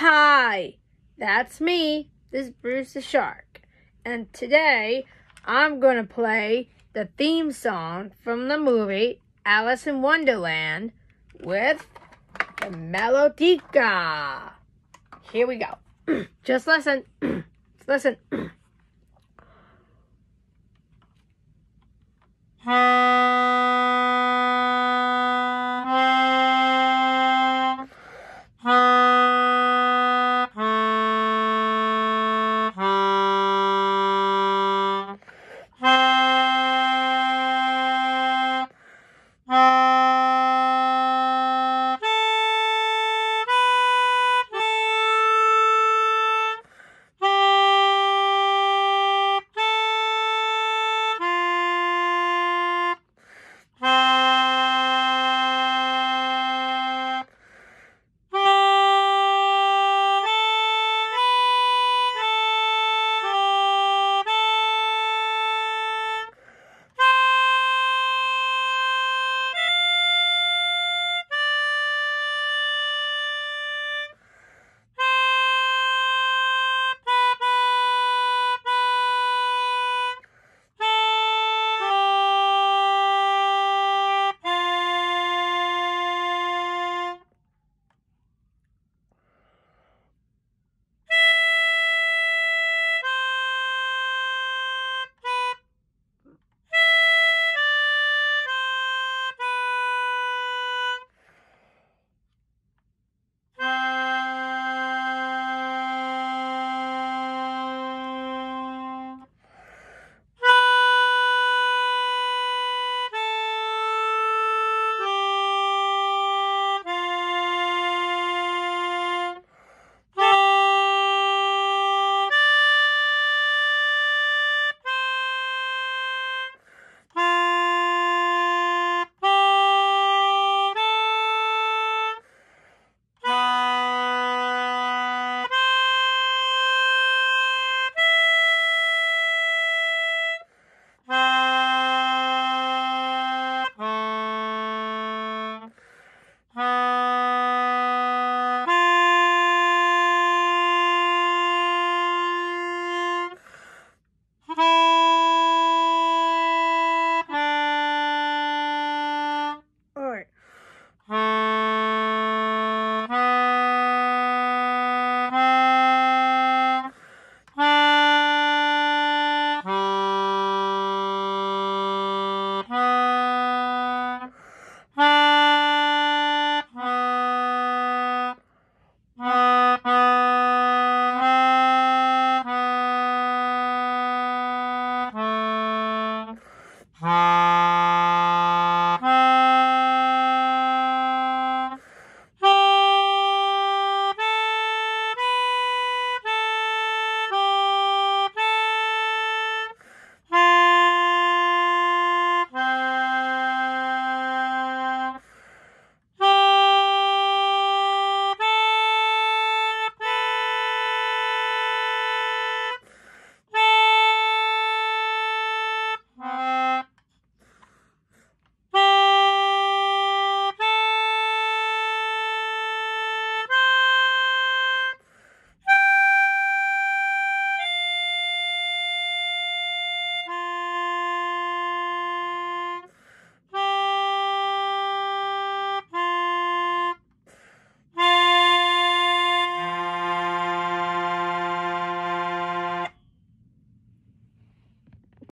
Hi, that's me. This is Bruce the Shark. And today I'm going to play the theme song from the movie Alice in Wonderland with the Melodica. Here we go. Just listen. listen.